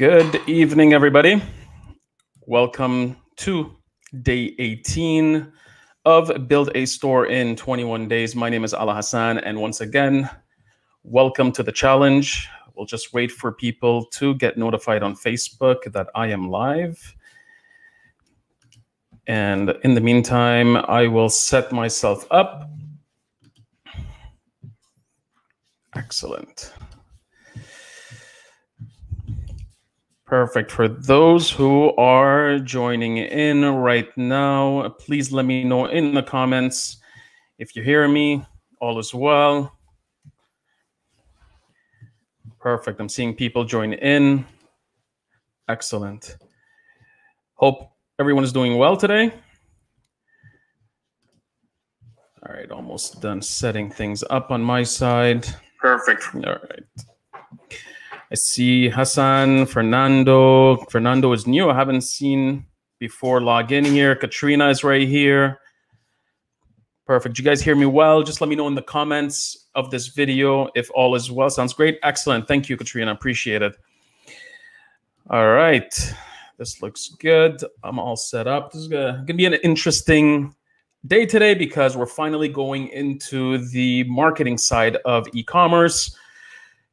Good evening, everybody. Welcome to day 18 of Build a Store in 21 Days. My name is Alaa Hassan, and once again, welcome to the challenge. We'll just wait for people to get notified on Facebook that I am live. And in the meantime, I will set myself up. Excellent. Perfect. For those who are joining in right now, please let me know in the comments if you hear me. All is well. Perfect. I'm seeing people join in. Excellent. Hope everyone is doing well today. All right, almost done setting things up on my side. Perfect. All right. I see Hassan, Fernando. Fernando is new. I haven't seen before log in here. Katrina is right here. Perfect. You guys hear me well? Just let me know in the comments of this video if all is well. Sounds great. Excellent. Thank you, Katrina. Appreciate it. All right. This looks good. I'm all set up. This is going to be an interesting day today because we're finally going into the marketing side of e-commerce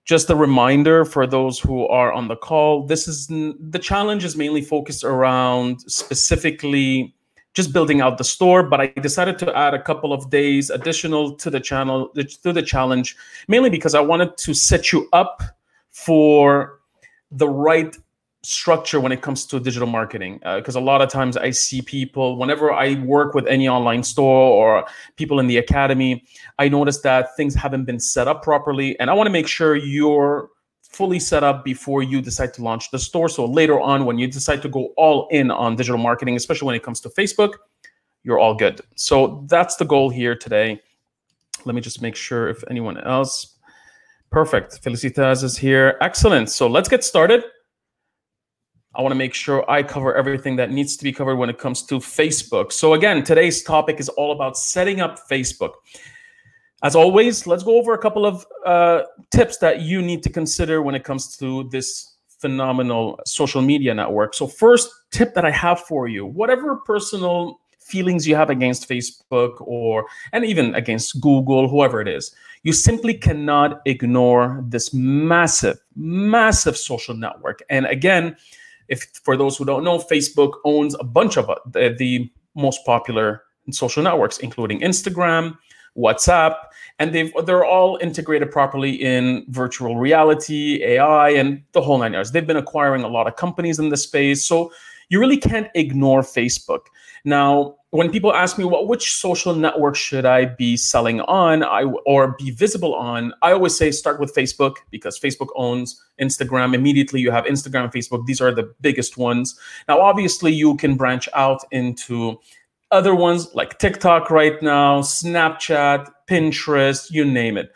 just a reminder for those who are on the call this is the challenge is mainly focused around specifically just building out the store but i decided to add a couple of days additional to the channel to the challenge mainly because i wanted to set you up for the right structure when it comes to digital marketing because uh, a lot of times i see people whenever i work with any online store or people in the academy i notice that things haven't been set up properly and i want to make sure you're fully set up before you decide to launch the store. So later on when you decide to go all in on digital marketing especially when it comes to facebook you're all good. So that's the goal here today. Let me just make sure if anyone else. Perfect. Felicitas is here. Excellent. So let's get started I want to make sure I cover everything that needs to be covered when it comes to Facebook. So, again, today's topic is all about setting up Facebook. As always, let's go over a couple of uh, tips that you need to consider when it comes to this phenomenal social media network. So, first tip that I have for you whatever personal feelings you have against Facebook or and even against Google, whoever it is, you simply cannot ignore this massive, massive social network. And again, if for those who don't know, Facebook owns a bunch of uh, the, the most popular social networks, including Instagram, WhatsApp, and they've they're all integrated properly in virtual reality, AI, and the whole nine yards. They've been acquiring a lot of companies in the space, so you really can't ignore Facebook. Now, when people ask me, "What well, which social network should I be selling on, I or be visible on?" I always say start with Facebook because Facebook owns Instagram. Immediately, you have Instagram and Facebook. These are the biggest ones. Now, obviously, you can branch out into other ones like TikTok right now, Snapchat, Pinterest, you name it.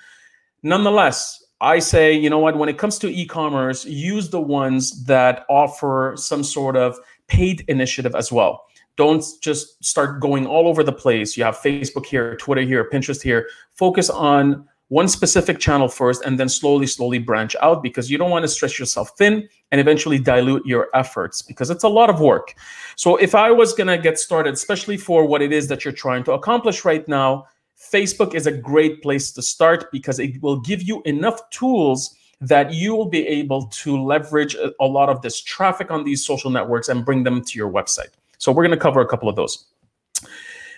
Nonetheless, I say, you know what, when it comes to e commerce, use the ones that offer some sort of paid initiative as well. Don't just start going all over the place. You have Facebook here, Twitter here, Pinterest here. Focus on one specific channel first and then slowly, slowly branch out because you don't want to stretch yourself thin and eventually dilute your efforts because it's a lot of work. So, if I was going to get started, especially for what it is that you're trying to accomplish right now, Facebook is a great place to start because it will give you enough tools that you will be able to leverage a lot of this traffic on these social networks and bring them to your website. So, we're going to cover a couple of those.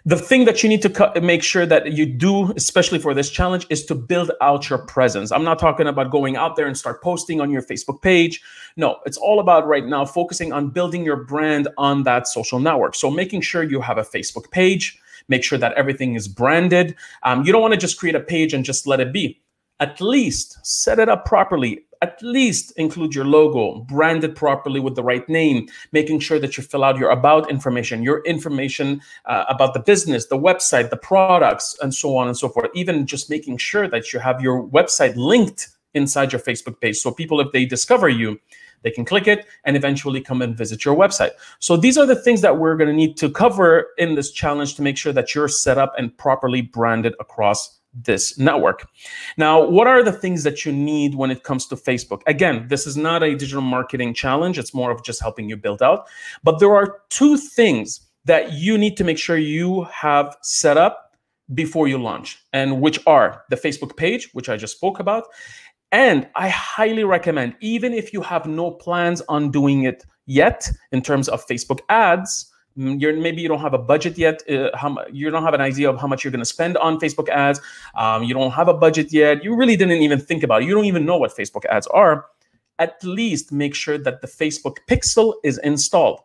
The thing that you need to make sure that you do, especially for this challenge, is to build out your presence. I'm not talking about going out there and start posting on your Facebook page. No, it's all about right now focusing on building your brand on that social network. So making sure you have a Facebook page, make sure that everything is branded. Um, you don't want to just create a page and just let it be. At least set it up properly at least include your logo, brand it properly with the right name, making sure that you fill out your about information, your information uh, about the business, the website, the products, and so on and so forth. Even just making sure that you have your website linked inside your Facebook page. So people, if they discover you, they can click it and eventually come and visit your website. So these are the things that we're going to need to cover in this challenge to make sure that you're set up and properly branded across this network. Now, what are the things that you need when it comes to Facebook? Again, this is not a digital marketing challenge, it's more of just helping you build out. But there are two things that you need to make sure you have set up before you launch, and which are the Facebook page, which I just spoke about. And I highly recommend, even if you have no plans on doing it yet in terms of Facebook ads, you're maybe you don't have a budget yet. Uh, how, you don't have an idea of how much you're going to spend on Facebook ads. Um, you don't have a budget yet. You really didn't even think about it. You don't even know what Facebook ads are. At least make sure that the Facebook Pixel is installed.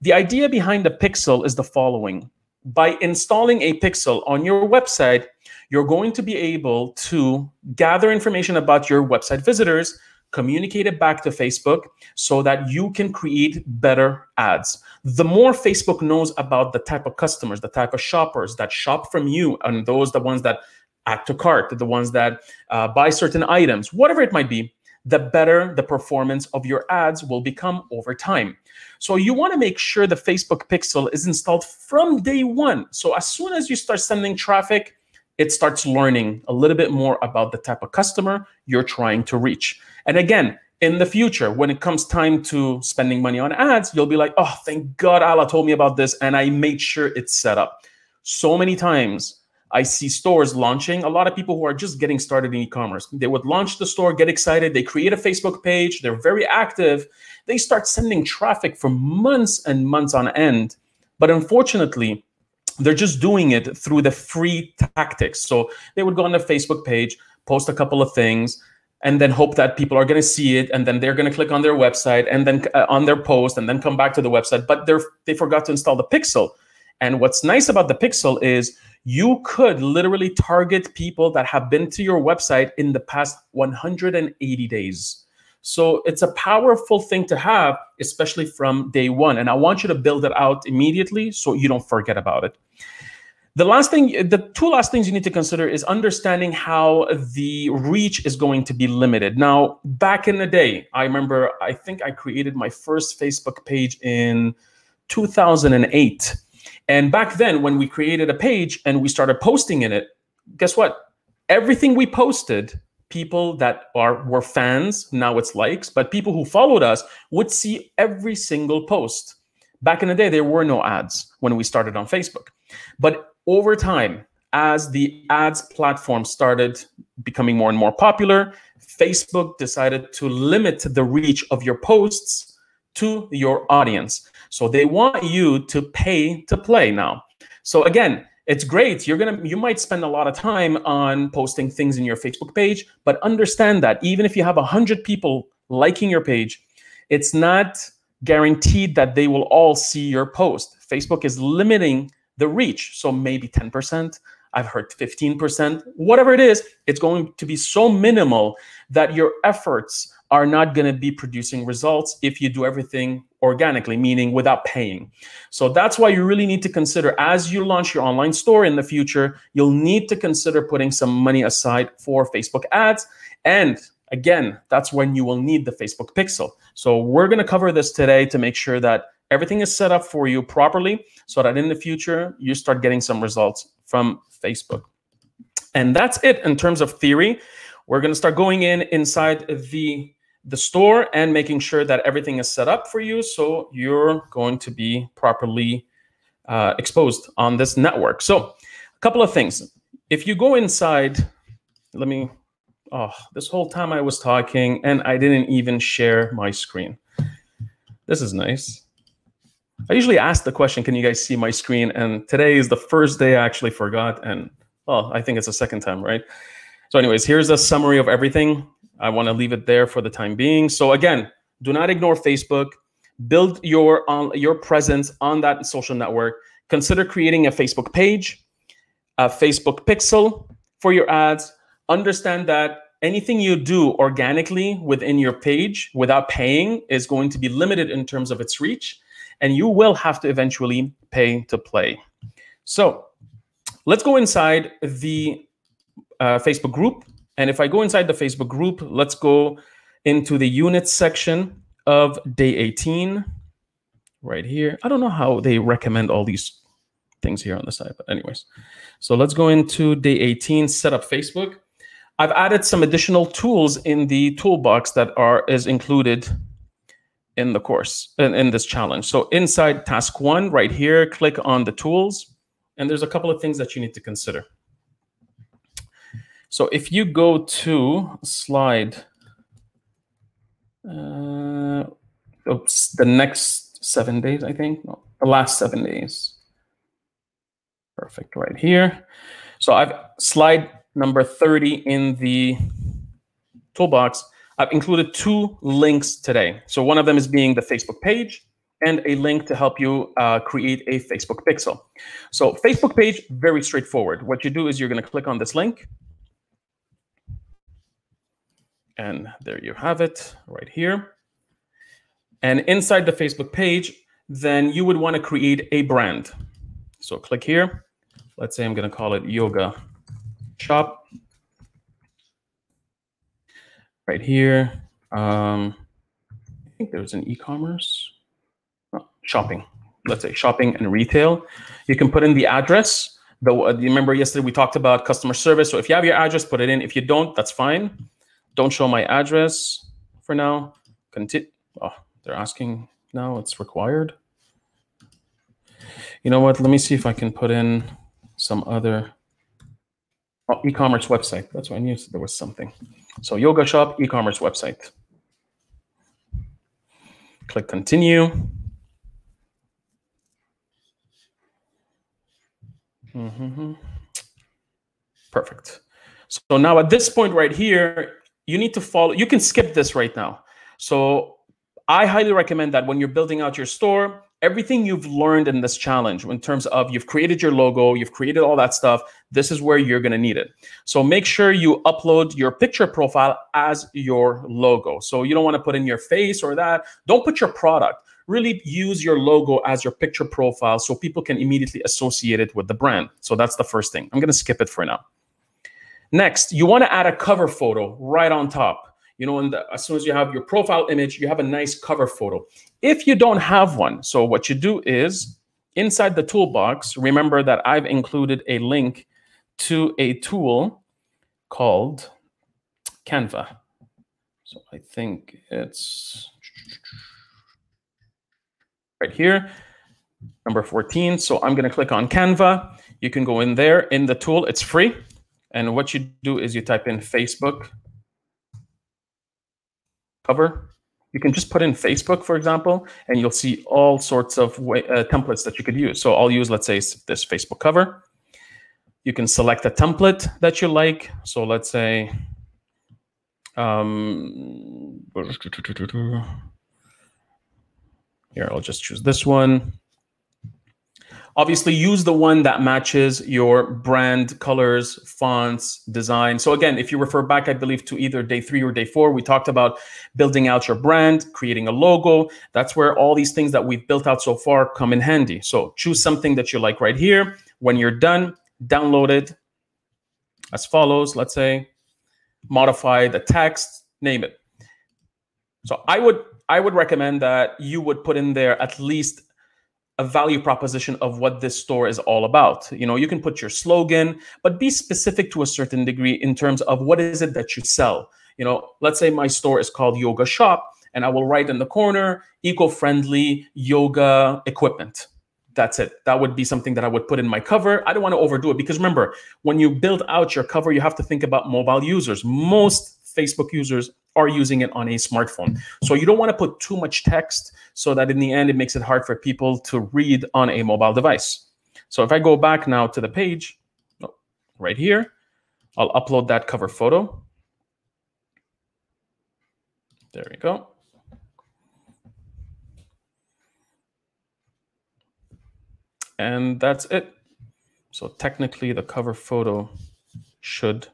The idea behind the Pixel is the following. By installing a Pixel on your website, you're going to be able to gather information about your website visitors, communicate it back to Facebook so that you can create better ads. The more Facebook knows about the type of customers, the type of shoppers that shop from you, and those the ones that add to cart, the ones that uh, buy certain items, whatever it might be, the better the performance of your ads will become over time. So you want to make sure the Facebook pixel is installed from day one. So as soon as you start sending traffic, it starts learning a little bit more about the type of customer you're trying to reach. And again, in the future, when it comes time to spending money on ads, you'll be like, oh, thank God Alaa told me about this and I made sure it's set up. So many times I see stores launching, a lot of people who are just getting started in e-commerce. They would launch the store, get excited, they create a Facebook page, they're very active. They start sending traffic for months and months on end. But unfortunately, they're just doing it through the free tactics. So they would go on the Facebook page, post a couple of things, and then hope that people are going to see it and then they're going to click on their website and then uh, on their post and then come back to the website but they're they forgot to install the pixel and what's nice about the pixel is you could literally target people that have been to your website in the past 180 days. So it's a powerful thing to have, especially from day one. And I want you to build it out immediately so you don't forget about it. The last thing, the two last things you need to consider is understanding how the reach is going to be limited. Now, back in the day, I remember, I think I created my first Facebook page in 2008 and back then, when we created a page and we started posting in it, guess what? Everything we posted, people that are were fans, now it's likes, but people who followed us would see every single post. Back in the day, there were no ads when we started on Facebook. But over time, as the ads platform started becoming more and more popular, Facebook decided to limit the reach of your posts to your audience. So they want you to pay to play now. So again, it's great. You're gonna you might spend a lot of time on posting things in your Facebook page, but understand that even if you have a hundred people liking your page, it's not guaranteed that they will all see your post. Facebook is limiting the reach. So maybe 10%, I've heard 15%, whatever it is, it's going to be so minimal that your efforts are not going to be producing results if you do everything organically, meaning without paying. So that's why you really need to consider as you launch your online store in the future, you'll need to consider putting some money aside for Facebook ads. And again, that's when you will need the Facebook pixel. So we're going to cover this today to make sure that everything is set up for you properly so that in the future you start getting some results from Facebook. And that's it in terms of theory. We're going to start going in inside the the store and making sure that everything is set up for you so you're going to be properly uh, exposed on this network. So a couple of things. If you go inside, let me, oh, this whole time I was talking and I didn't even share my screen. This is nice. I usually ask the question, can you guys see my screen? And today is the first day I actually forgot. And well, I think it's the second time, right? So anyways, here's a summary of everything. I want to leave it there for the time being. So again, do not ignore Facebook. Build your on your presence on that social network. Consider creating a Facebook page, a Facebook pixel for your ads. Understand that anything you do organically within your page without paying is going to be limited in terms of its reach, and you will have to eventually pay to play. So let's go inside the uh, Facebook group and if I go inside the Facebook group, let's go into the units section of day 18 right here. I don't know how they recommend all these things here on the side. But anyways, so let's go into day 18, set up Facebook. I've added some additional tools in the toolbox that are is included in the course, in, in this challenge. So inside task one, right here, click on the tools, and there's a couple of things that you need to consider. So if you go to slide, uh, oops, the next seven days, I think, no, the last seven days. Perfect, right here. So I've slide number 30 in the toolbox. I've included two links today. So one of them is being the Facebook page and a link to help you uh, create a Facebook pixel. So Facebook page, very straightforward. What you do is you're gonna click on this link. And there you have it right here. And inside the Facebook page, then you would want to create a brand. So click here. Let's say I'm going to call it yoga shop. Right here. Um, I think there's an e-commerce oh, shopping. Let's say shopping and retail. You can put in the address. Though uh, remember yesterday we talked about customer service. So if you have your address, put it in. If you don't, that's fine. Don't show my address for now. Continue. Oh, they're asking now. It's required. You know what? Let me see if I can put in some other oh, e-commerce website. That's what I knew there was something. So yoga shop e-commerce website. Click continue. Mm -hmm. Perfect. So now at this point right here, you need to follow, you can skip this right now. So I highly recommend that when you're building out your store, everything you've learned in this challenge in terms of you've created your logo, you've created all that stuff, this is where you're going to need it. So make sure you upload your picture profile as your logo. So you don't want to put in your face or that. Don't put your product. Really use your logo as your picture profile so people can immediately associate it with the brand. So that's the first thing. I'm going to skip it for now. Next, you want to add a cover photo right on top you know, and as soon as you have your profile image, you have a nice cover photo. If you don't have one, so what you do is inside the toolbox, remember that I've included a link to a tool called Canva. So I think it's right here, number 14. So I'm going to click on Canva. You can go in there in the tool. It's free. And what you do is you type in Facebook cover. You can just put in Facebook, for example, and you'll see all sorts of way, uh, templates that you could use. So I'll use, let's say, this Facebook cover. You can select a template that you like. So let's say, um, here, I'll just choose this one. Obviously, use the one that matches your brand colors, fonts, design. So again, if you refer back, I believe to either day three or day four, we talked about building out your brand, creating a logo. That's where all these things that we've built out so far come in handy. So choose something that you like right here. When you're done, download it as follows. Let's say modify the text, name it. So I would I would recommend that you would put in there at least a value proposition of what this store is all about. You know, you can put your slogan, but be specific to a certain degree in terms of what is it that you sell. You know, let's say my store is called Yoga Shop, and I will write in the corner eco-friendly yoga equipment. That's it. That would be something that I would put in my cover. I don't want to overdo it because remember, when you build out your cover, you have to think about mobile users. Most Facebook users are using it on a smartphone. So you don't want to put too much text so that in the end, it makes it hard for people to read on a mobile device. So if I go back now to the page, oh, right here, I'll upload that cover photo. There we go. And that's it. So technically the cover photo should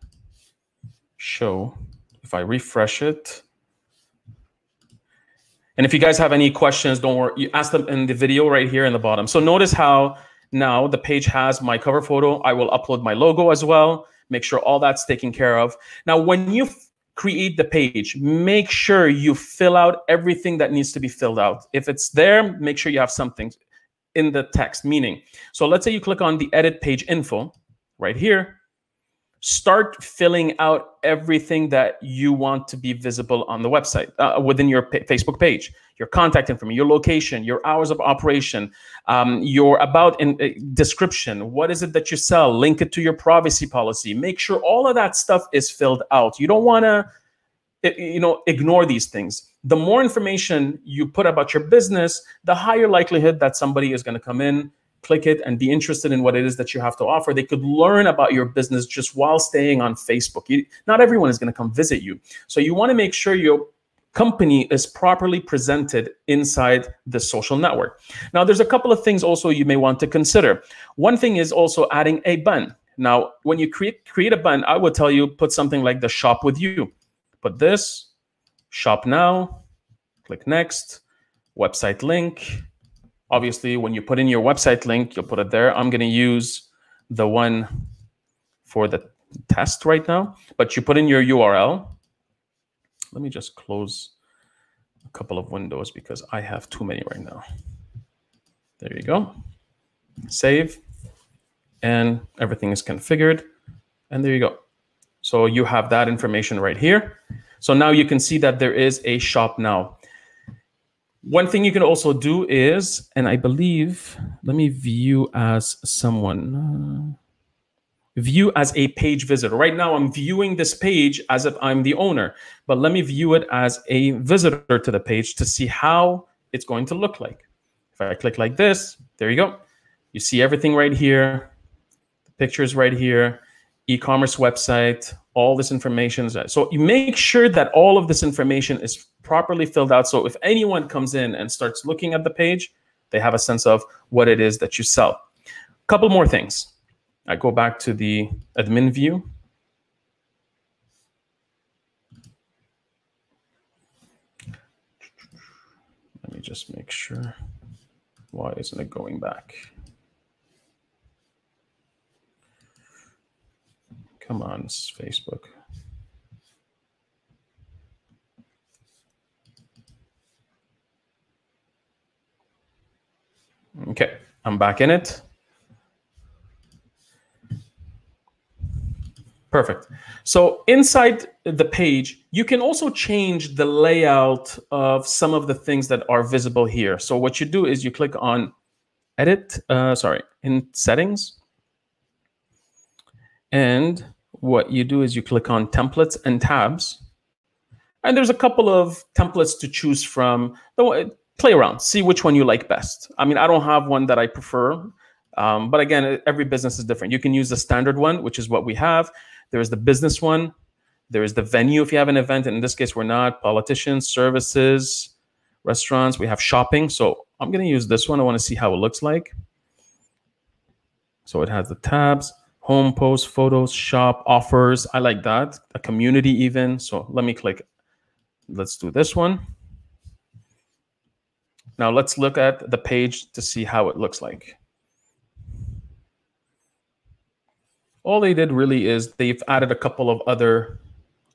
show if I refresh it, and if you guys have any questions, don't worry, you ask them in the video right here in the bottom. So notice how now the page has my cover photo. I will upload my logo as well, make sure all that's taken care of. Now, when you create the page, make sure you fill out everything that needs to be filled out. If it's there, make sure you have something. in the text. Meaning, so let's say you click on the edit page info right here. Start filling out everything that you want to be visible on the website uh, within your Facebook page. Your contact information, your location, your hours of operation, um, your about in, uh, description. What is it that you sell? Link it to your privacy policy. Make sure all of that stuff is filled out. You don't want to you know ignore these things the more information you put about your business the higher likelihood that somebody is going to come in click it and be interested in what it is that you have to offer. They could learn about your business just while staying on facebook. You, not everyone is going to come visit you. So you want to make sure your company is properly presented inside the social network. Now there's a couple of things also you may want to consider. One thing is also adding a button. Now when you create create a button i would tell you put something like the shop with you. Put this, shop now, click next, website link. Obviously, when you put in your website link, you'll put it there. I'm going to use the one for the test right now, but you put in your URL. Let me just close a couple of windows because I have too many right now. There you go. Save. And everything is configured. And there you go. So you have that information right here. So now you can see that there is a shop now. One thing you can also do is, and I believe, let me view as someone. Uh, view as a page visitor. Right now, I'm viewing this page as if I'm the owner, but let me view it as a visitor to the page to see how it's going to look like. If I click like this, there you go. You see everything right here. The pictures right here e-commerce website, all this information. So you make sure that all of this information is properly filled out. So if anyone comes in and starts looking at the page, they have a sense of what it is that you sell. A couple more things. I go back to the admin view. Let me just make sure. Why isn't it going back? Come on, this is Facebook. Okay, I'm back in it. Perfect. So inside the page, you can also change the layout of some of the things that are visible here. So what you do is you click on edit, uh, sorry, in settings. And what you do is you click on templates and tabs. And there's a couple of templates to choose from. Play around, see which one you like best. I mean, I don't have one that I prefer, um, but again, every business is different. You can use the standard one, which is what we have. There's the business one. There is the venue if you have an event. And in this case, we're not politicians, services, restaurants. We have shopping. So I'm going to use this one. I want to see how it looks like. So it has the tabs home post photos shop offers. I like that. A community even. So let me click. Let's do this one. Now let's look at the page to see how it looks like. All they did really is they've added a couple of other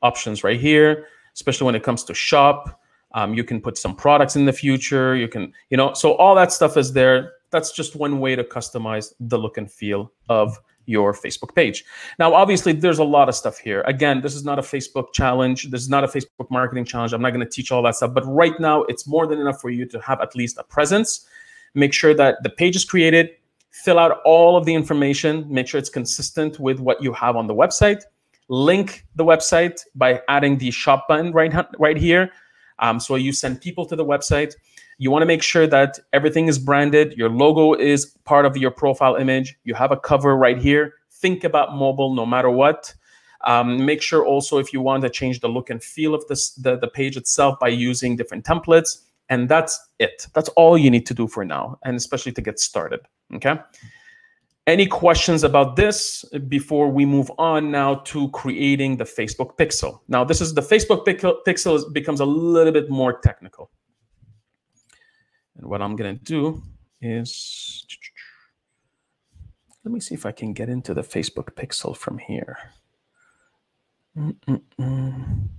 options right here especially when it comes to shop. Um, you can put some products in the future. You can you know so all that stuff is there. That's just one way to customize the look and feel of your Facebook page. Now, obviously, there's a lot of stuff here. Again, this is not a Facebook challenge. This is not a Facebook marketing challenge. I'm not going to teach all that stuff. But right now, it's more than enough for you to have at least a presence. Make sure that the page is created, fill out all of the information, make sure it's consistent with what you have on the website. Link the website by adding the shop button right, right here. Um, so you send people to the website. You want to make sure that everything is branded. Your logo is part of your profile image. You have a cover right here. Think about mobile no matter what. Um, make sure also if you want to change the look and feel of this, the, the page itself by using different templates. And that's it. That's all you need to do for now, and especially to get started. Okay. Any questions about this before we move on now to creating the Facebook pixel? Now, this is the Facebook pixel becomes a little bit more technical. And what I'm going to do is, let me see if I can get into the Facebook pixel from here. Mm -mm -mm.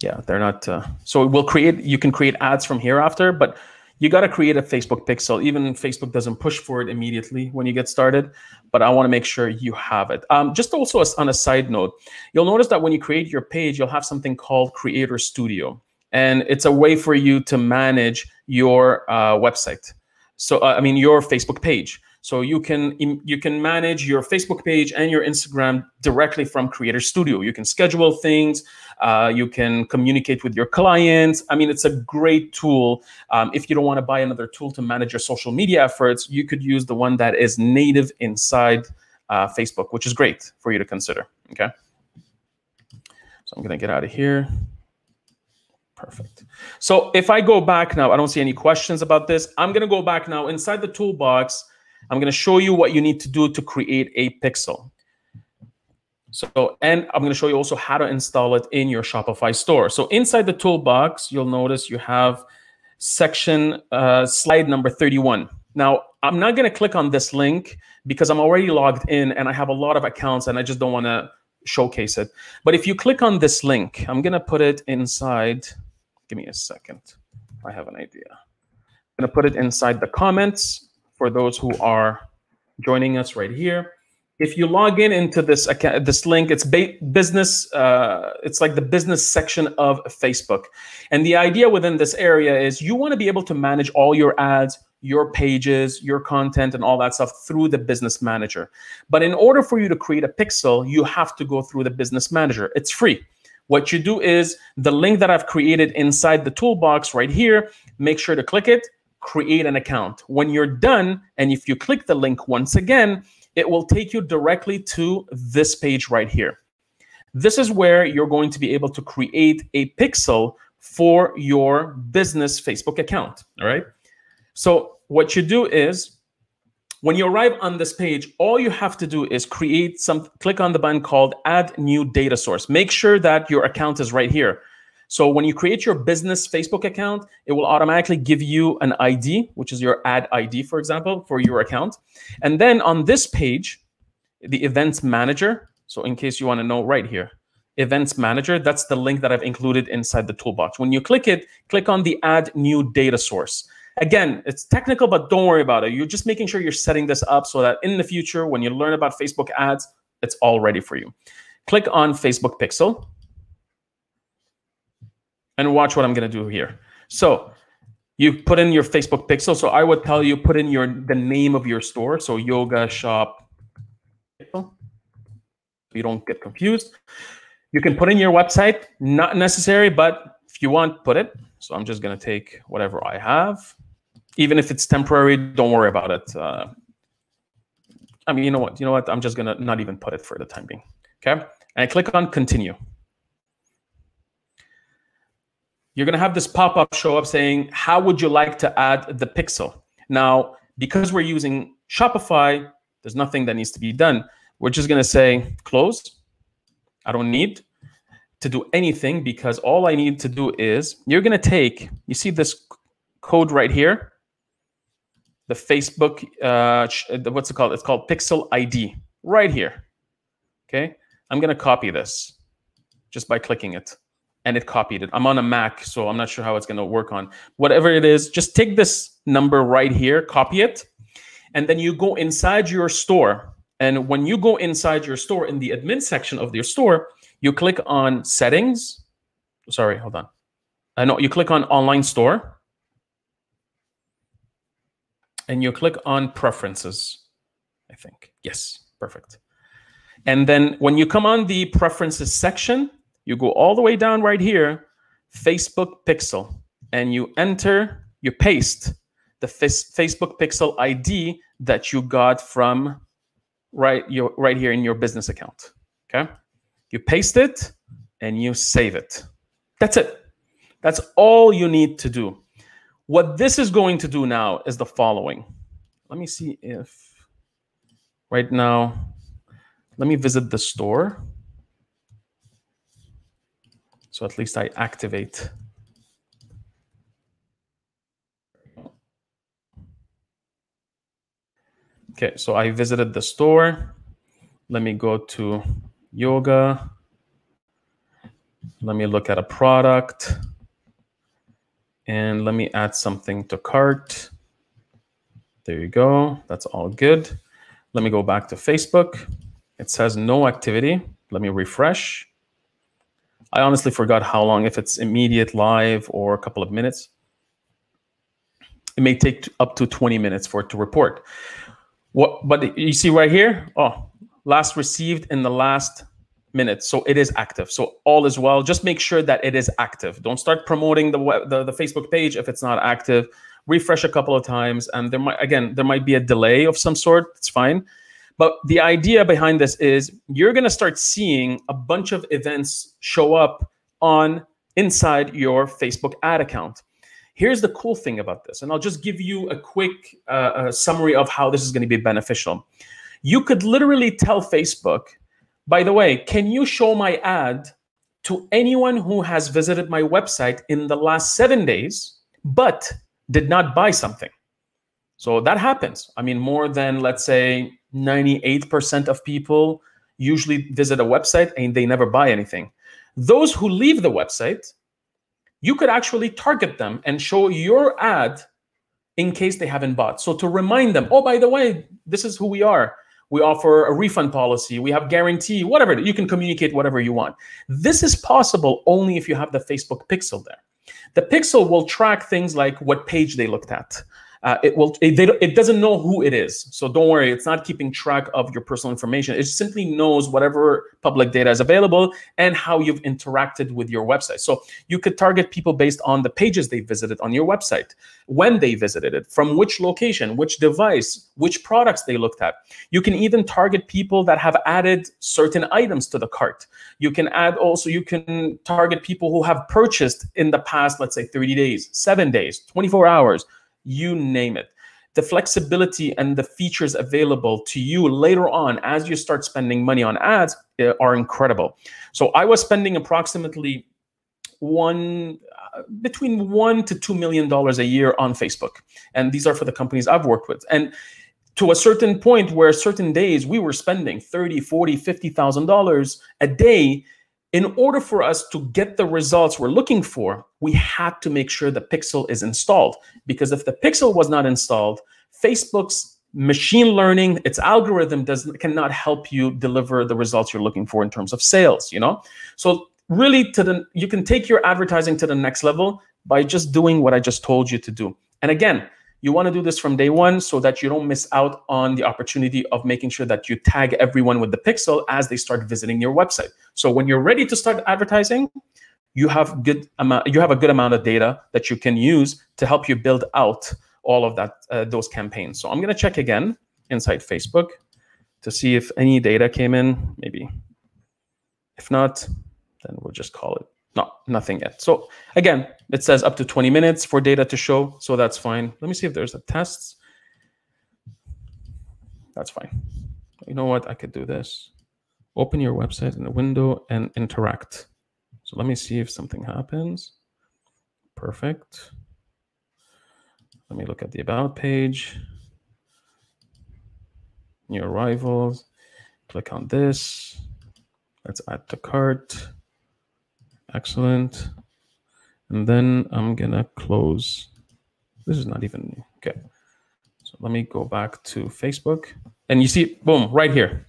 yeah, they're not. Uh, so we'll create. You can create ads from here after, but you got to create a Facebook pixel. Even Facebook doesn't push for it immediately when you get started, but I want to make sure you have it. Um, just also on a side note, you'll notice that when you create your page, you'll have something called Creator Studio, and it's a way for you to manage your uh, website. So uh, I mean your Facebook page. So you can you can manage your Facebook page and your Instagram directly from Creator Studio. You can schedule things. Uh, you can communicate with your clients. I mean, it's a great tool. Um, if you don't want to buy another tool to manage your social media efforts, you could use the one that is native inside uh, Facebook, which is great for you to consider. Okay. So I'm going to get out of here. Perfect. So if I go back now, I don't see any questions about this. I'm going to go back now inside the toolbox. I'm going to show you what you need to do to create a pixel. So, and I'm going to show you also how to install it in your Shopify store. So inside the toolbox, you'll notice you have section uh, slide number 31. Now, I'm not going to click on this link because I'm already logged in and I have a lot of accounts and I just don't want to showcase it. But if you click on this link, I'm going to put it inside. Give me a second. I have an idea. I'm going to put it inside the comments for those who are joining us right here. If you log in into this account, this link, it's business. Uh, it's like the business section of Facebook, and the idea within this area is you want to be able to manage all your ads, your pages, your content, and all that stuff through the business manager. But in order for you to create a pixel, you have to go through the business manager. It's free. What you do is the link that I've created inside the toolbox right here, make sure to click it, create an account. When you're done, and if you click the link once again, it will take you directly to this page right here. This is where you're going to be able to create a pixel for your business Facebook account. All right. So what you do is when you arrive on this page, all you have to do is create some, click on the button called add new data source. Make sure that your account is right here. So when you create your business Facebook account, it will automatically give you an ID, which is your ad ID, for example, for your account. And then on this page, the events manager. So in case you want to know right here, events manager, that's the link that I've included inside the toolbox. When you click it, click on the add new data source. Again, it's technical, but don't worry about it. You're just making sure you're setting this up so that in the future, when you learn about Facebook ads, it's all ready for you. Click on Facebook Pixel and watch what I'm going to do here. So you put in your Facebook pixel. So I would tell you put in your the name of your store. So yoga shop. pixel. You don't get confused. You can put in your website, not necessary, but if you want, put it. So I'm just going to take whatever I have. Even if it's temporary, don't worry about it. Uh, I mean, you know what? You know what? I'm just going to not even put it for the time being. Okay. And I click on continue you're going to have this pop-up show up saying, how would you like to add the pixel? Now, because we're using Shopify, there's nothing that needs to be done. We're just going to say close. I don't need to do anything because all I need to do is you're going to take, you see this code right here, the Facebook, uh, what's it called? It's called Pixel ID right here. Okay. I'm going to copy this just by clicking it and it copied it. I'm on a Mac, so I'm not sure how it's going to work on. Whatever it is, just take this number right here, copy it, and then you go inside your store. And when you go inside your store in the admin section of your store, you click on settings. Sorry, hold on. I uh, know you click on online store and you click on preferences, I think. Yes, perfect. And then when you come on the preferences section, you go all the way down right here, Facebook Pixel, and you enter, you paste the Facebook Pixel ID that you got from right, your, right here in your business account. Okay. You paste it and you save it. That's it. That's all you need to do. What this is going to do now is the following. Let me see if right now, let me visit the store. So at least I activate. Okay, so I visited the store. Let me go to yoga. Let me look at a product. And let me add something to cart. There you go. That's all good. Let me go back to Facebook. It says no activity. Let me refresh. I honestly forgot how long, if it's immediate live or a couple of minutes. It may take up to 20 minutes for it to report. What, but you see right here, oh, last received in the last minute. So it is active. So all is well. Just make sure that it is active. Don't start promoting the, web, the, the Facebook page if it's not active. Refresh a couple of times. And there might, again, there might be a delay of some sort. It's fine. But the idea behind this is you're going to start seeing a bunch of events show up on inside your Facebook ad account. Here's the cool thing about this, and I'll just give you a quick uh, summary of how this is going to be beneficial. You could literally tell Facebook, by the way, can you show my ad to anyone who has visited my website in the last seven days, but did not buy something? So that happens. I mean, more than, let's say, 98% of people usually visit a website and they never buy anything. Those who leave the website, you could actually target them and show your ad in case they haven't bought. So to remind them, oh, by the way, this is who we are. We offer a refund policy. We have guarantee, whatever. You can communicate whatever you want. This is possible only if you have the Facebook pixel there. The pixel will track things like what page they looked at, uh, it will it, they, it doesn't know who it is. So don't worry it's not keeping track of your personal information. It simply knows whatever public data is available and how you've interacted with your website. So you could target people based on the pages they visited on your website when they visited it from which location which device which products they looked at. You can even target people that have added certain items to the cart. You can add also you can target people who have purchased in the past let's say 30 days 7 days 24 hours you name it. The flexibility and the features available to you later on as you start spending money on ads eh, are incredible. So I was spending approximately one uh, between one to two million dollars a year on Facebook, and these are for the companies I've worked with. And to a certain point where certain days we were spending 30 40 50 thousand dollars a day in order for us to get the results we're looking for, we had to make sure the pixel is installed. Because if the pixel was not installed, Facebook's machine learning, its algorithm does cannot help you deliver the results you're looking for in terms of sales, you know? So really to the you can take your advertising to the next level by just doing what I just told you to do. And again, you want to do this from day one so that you don't miss out on the opportunity of making sure that you tag everyone with the pixel as they start visiting your website. So when you're ready to start advertising, you have good amount you have a good amount of data that you can use to help you build out all of that uh, those campaigns. So I'm going to check again inside Facebook to see if any data came in, maybe. If not, then we'll just call it no, nothing yet. So again, it says up to 20 minutes for data to show. So that's fine. Let me see if there's a test. That's fine. You know what? I could do this. Open your website in the window and interact. So let me see if something happens. Perfect. Let me look at the about page. New arrivals. Click on this. Let's add to cart. Excellent. And then I'm gonna close. This is not even okay. So let me go back to Facebook and you see, boom, right here.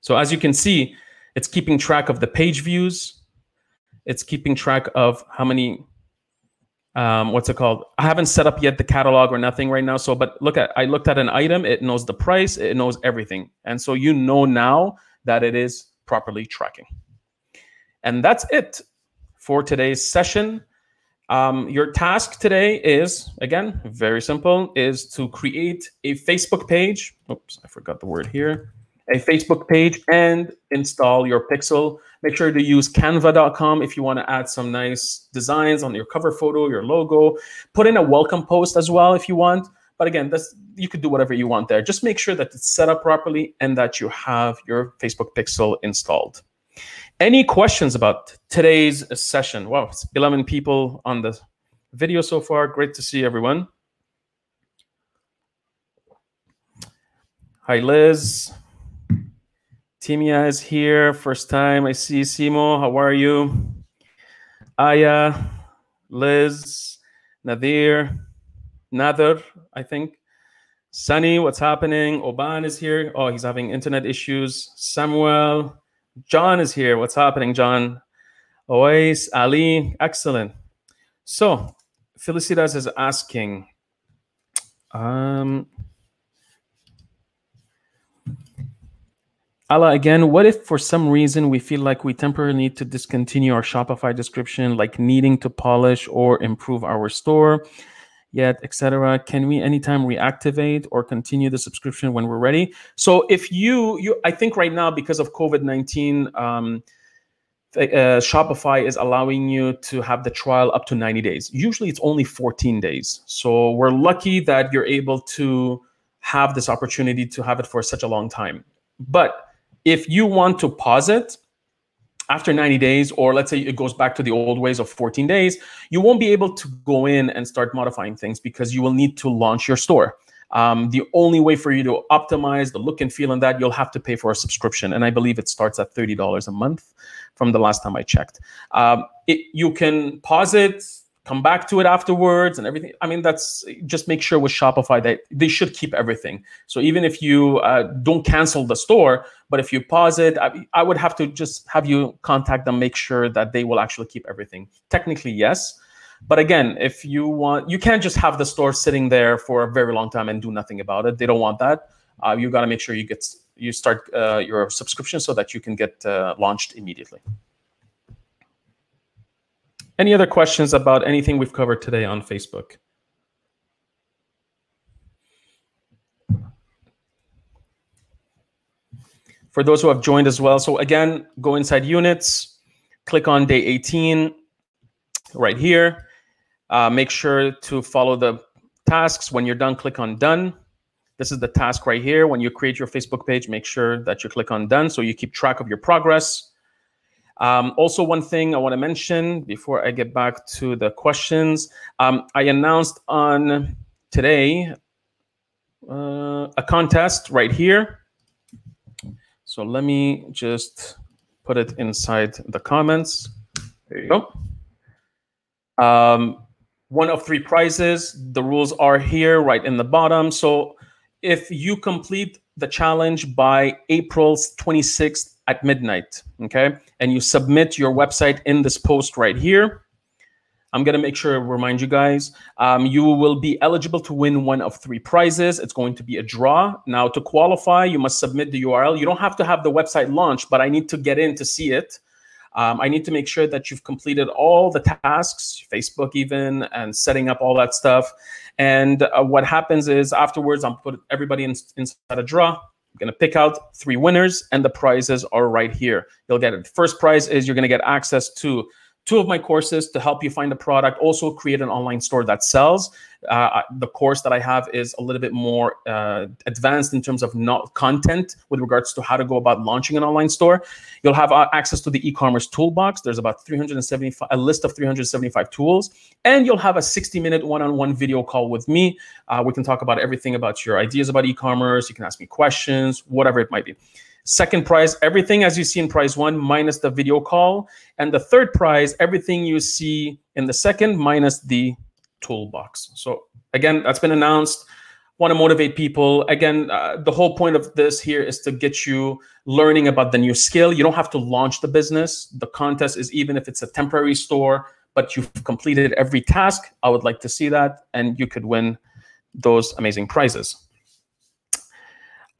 So as you can see, it's keeping track of the page views. It's keeping track of how many, um, what's it called? I haven't set up yet the catalog or nothing right now. So, but look at, I looked at an item, it knows the price, it knows everything. And so you know now that it is properly tracking. And that's it for today's session. Um, your task today is, again, very simple, is to create a Facebook page. Oops, I forgot the word here. A Facebook page and install your pixel. Make sure to use canva.com if you want to add some nice designs on your cover photo, your logo. Put in a welcome post as well if you want. But again, that's you could do whatever you want there. Just make sure that it's set up properly and that you have your Facebook pixel installed. Any questions about today's session? Wow, it's 11 people on the video so far. Great to see everyone. Hi, Liz. Timia is here. First time I see Simo. How are you? Aya, Liz, Nadir, Nader, I think. Sunny, what's happening? Oban is here. Oh, he's having internet issues. Samuel, John is here. What's happening, John? Oais, Ali, excellent. So, Felicitas is asking, um, Alaa, again, what if for some reason we feel like we temporarily need to discontinue our Shopify description, like needing to polish or improve our store, yet, etc. Can we anytime reactivate or continue the subscription when we're ready? So if you, you, I think right now because of COVID nineteen, um, uh, Shopify is allowing you to have the trial up to 90 days. Usually it's only 14 days. So we're lucky that you're able to have this opportunity to have it for such a long time. But if you want to pause it after 90 days, or let's say it goes back to the old ways of 14 days, you won't be able to go in and start modifying things because you will need to launch your store. Um, the only way for you to optimize the look and feel and that you'll have to pay for a subscription, and I believe it starts at thirty dollars a month, from the last time I checked. Um, it, you can pause it, come back to it afterwards and everything. I mean, that's just make sure with Shopify that they should keep everything. So even if you uh, don't cancel the store, but if you pause it, I, I, would have to just have you contact them, make sure that they will actually keep everything. Technically, yes. But again, if you want, you can't just have the store sitting there for a very long time and do nothing about it. They don't want that. Uh, you got to make sure you get you start uh, your subscription so that you can get uh, launched immediately. Any other questions about anything we've covered today on Facebook? For those who have joined as well. So again, go inside units, click on day 18 right here. Uh, make sure to follow the tasks. When you're done, click on done. This is the task right here. When you create your Facebook page, make sure that you click on done so you keep track of your progress. Um, also, one thing I want to mention before I get back to the questions, um, I announced on today uh, a contest right here. So let me just put it inside the comments. There you go. Um, one of three prizes. The rules are here right in the bottom. So if you complete the challenge by April 26th at midnight, okay, and you submit your website in this post right here, I'm going to make sure remind you guys, um, you will be eligible to win one of three prizes. It's going to be a draw. Now, to qualify, you must submit the URL. You don't have to have the website launched, but I need to get in to see it. Um, I need to make sure that you've completed all the tasks, Facebook even, and setting up all that stuff. And uh, what happens is afterwards, I'm put everybody in, inside a draw. I'm gonna pick out three winners, and the prizes are right here. You'll get it. First prize is you're gonna get access to two of my courses to help you find a product, also create an online store that sells. Uh, the course that I have is a little bit more uh, advanced in terms of not content with regards to how to go about launching an online store. You'll have uh, access to the e-commerce toolbox. There's about 375, a list of 375 tools, and you'll have a 60-minute one-on-one video call with me. Uh, we can talk about everything about your ideas about e-commerce. You can ask me questions, whatever it might be. Second prize, everything as you see in prize one minus the video call. And the third prize, everything you see in the second minus the toolbox. So again, that's been announced. Want to motivate people. Again, uh, the whole point of this here is to get you learning about the new skill. You don't have to launch the business. The contest is even if it's a temporary store, but you've completed every task. I would like to see that, and you could win those amazing prizes.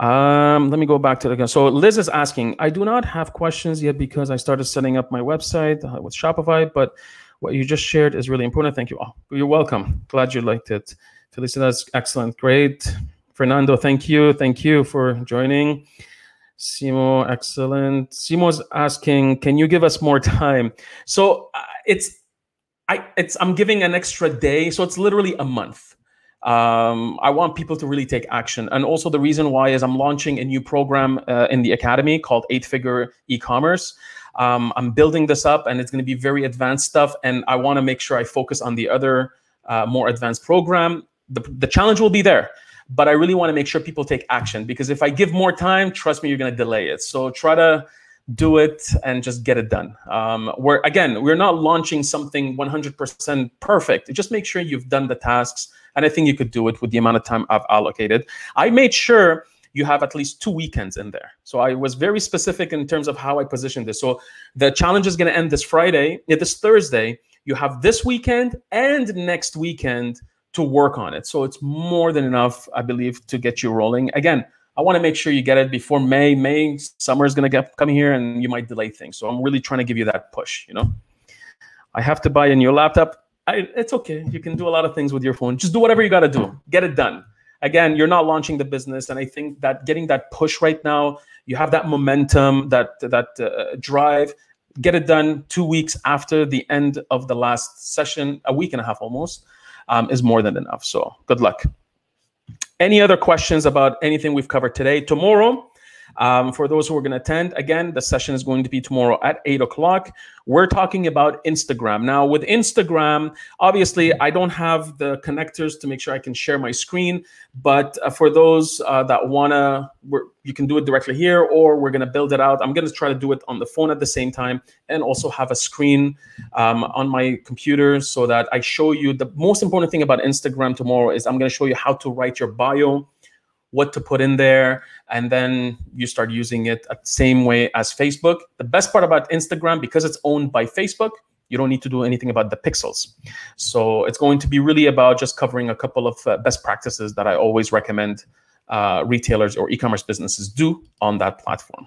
Um, let me go back to the so Liz is asking, I do not have questions yet because I started setting up my website uh, with Shopify, but what you just shared is really important. Thank you. Oh, you're welcome. Glad you liked it. Felicia, that's excellent. Great. Fernando, thank you. Thank you for joining. Simo, excellent. Simo's asking, can you give us more time? So uh, it's I it's I'm giving an extra day, so it's literally a month um, I want people to really take action. And also, the reason why is I'm launching a new program uh, in the academy called Eight Figure E-commerce. Um, I'm building this up, and it's going to be very advanced stuff. And I want to make sure I focus on the other uh, more advanced program. The, the challenge will be there. but I really want to make sure people take action because if I give more time, trust me, you're going to delay it. So try to do it and just get it done. Um, we're again, we're not launching something 100% perfect. Just make sure you've done the tasks, and I think you could do it with the amount of time I've allocated. I made sure you have at least two weekends in there. So I was very specific in terms of how I positioned this. So the challenge is going to end this Friday, eh, this Thursday. You have this weekend and next weekend to work on it. So it's more than enough, I believe, to get you rolling. Again, I want to make sure you get it before May. May summer is going to come here, and you might delay things. So I'm really trying to give you that push. You know, I have to buy a new laptop. I, it's okay. You can do a lot of things with your phone. Just do whatever you got to do. Get it done. Again, you're not launching the business, and I think that getting that push right now, you have that momentum, that that uh, drive. Get it done two weeks after the end of the last session, a week and a half almost, um, is more than enough. So good luck. Any other questions about anything we've covered today? Tomorrow, um, for those who are going to attend, again, the session is going to be tomorrow at 8 o'clock. We're talking about Instagram. Now, with Instagram, obviously, I don't have the connectors to make sure I can share my screen. But uh, for those uh, that want to, you can do it directly here, or we're going to build it out. I'm going to try to do it on the phone at the same time and also have a screen um, on my computer so that I show you the most important thing about Instagram tomorrow is I'm going to show you how to write your bio what to put in there, and then you start using it the same way as Facebook. The best part about Instagram, because it's owned by Facebook, you don't need to do anything about the pixels. So it's going to be really about just covering a couple of uh, best practices that I always recommend uh, retailers or e-commerce businesses do on that platform.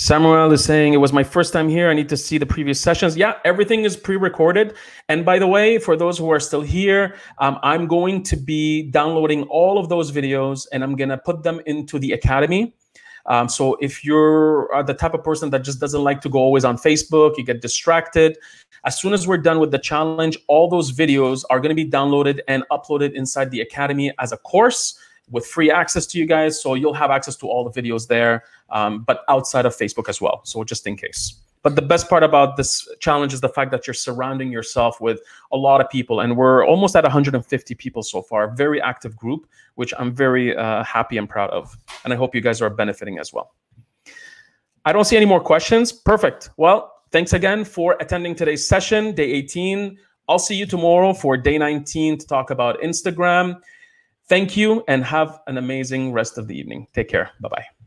Samuel is saying it was my first time here. I need to see the previous sessions. Yeah, everything is pre-recorded. And by the way, for those who are still here, um, I'm going to be downloading all of those videos and I'm going to put them into the academy. Um, so if you're uh, the type of person that just doesn't like to go always on Facebook, you get distracted. As soon as we're done with the challenge, all those videos are going to be downloaded and uploaded inside the academy as a course with free access to you guys. So you'll have access to all the videos there, um, but outside of Facebook as well. So just in case. But the best part about this challenge is the fact that you're surrounding yourself with a lot of people. And we're almost at 150 people so far, very active group, which I'm very uh, happy and proud of. And I hope you guys are benefiting as well. I don't see any more questions. Perfect. Well, thanks again for attending today's session, day 18. I'll see you tomorrow for day 19 to talk about Instagram. Thank you and have an amazing rest of the evening. Take care. Bye bye.